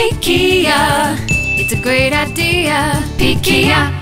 Pikia, It's a great idea. Pikia.